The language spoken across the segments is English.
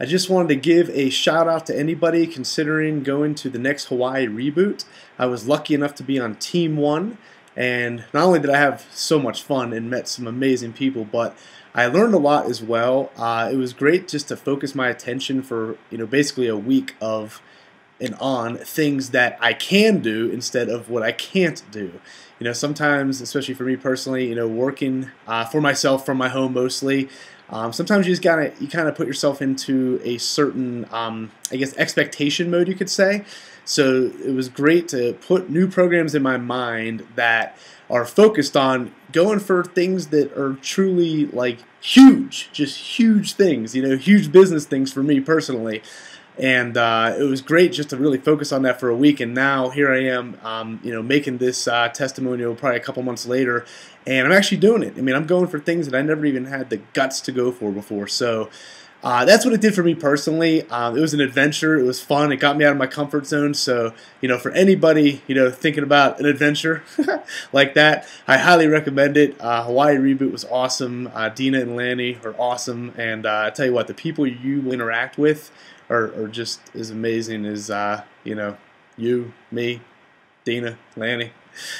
I just wanted to give a shout out to anybody considering going to the next Hawaii reboot. I was lucky enough to be on Team 1, and not only did I have so much fun and met some amazing people, but I learned a lot as well. Uh, it was great just to focus my attention for you know basically a week of and on things that I can do instead of what I can't do. You know, sometimes, especially for me personally, you know, working uh, for myself from my home mostly, um, sometimes you just gotta you kind of put yourself into a certain, um, I guess, expectation mode, you could say. So it was great to put new programs in my mind that are focused on going for things that are truly like huge, just huge things, you know, huge business things for me personally and uh, it was great just to really focus on that for a week. And now here I am, um, you know, making this uh, testimonial probably a couple months later, and I'm actually doing it. I mean, I'm going for things that I never even had the guts to go for before. So. Uh, that's what it did for me personally. Um, it was an adventure. It was fun. It got me out of my comfort zone. So, you know, for anybody, you know, thinking about an adventure like that, I highly recommend it. Uh, Hawaii Reboot was awesome. Uh, Dina and Lanny are awesome. And uh, I tell you what, the people you interact with are, are just as amazing as uh, you know you, me, Dina, Lanny.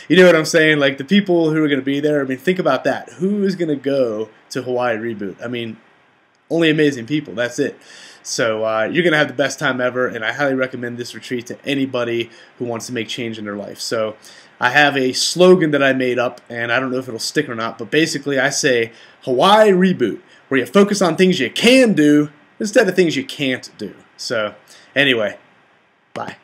You know what I'm saying? Like the people who are going to be there. I mean, think about that. Who is going to go to Hawaii Reboot? I mean, only amazing people. That's it. So uh, you're going to have the best time ever, and I highly recommend this retreat to anybody who wants to make change in their life. So I have a slogan that I made up, and I don't know if it'll stick or not, but basically I say Hawaii Reboot, where you focus on things you can do instead of things you can't do. So, anyway, bye.